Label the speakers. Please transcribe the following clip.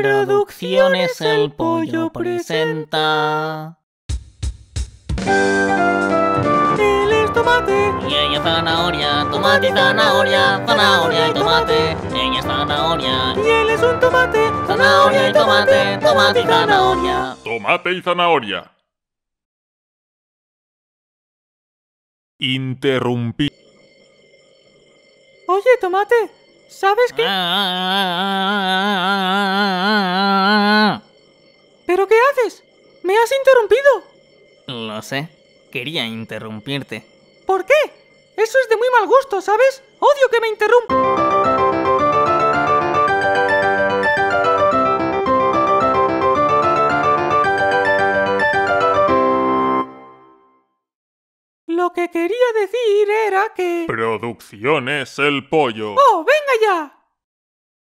Speaker 1: Producciones El Pollo presenta.
Speaker 2: Él es tomate.
Speaker 1: Y ella es zanahoria, tomate y zanahoria, zanahoria y tomate. Ella es zanahoria,
Speaker 2: Y él es un tomate.
Speaker 1: zanahoria y tomate, tomate y zanahoria.
Speaker 3: Tomate y zanahoria. Interrumpir.
Speaker 2: Oye, tomate. ¿Sabes qué? Haces? ¿Me has interrumpido?
Speaker 1: Lo sé, quería interrumpirte.
Speaker 2: ¿Por qué? Eso es de muy mal gusto, ¿sabes? Odio que me interrumpa. Lo que quería decir era que...
Speaker 3: Producciones El Pollo.
Speaker 2: ¡Oh, venga ya!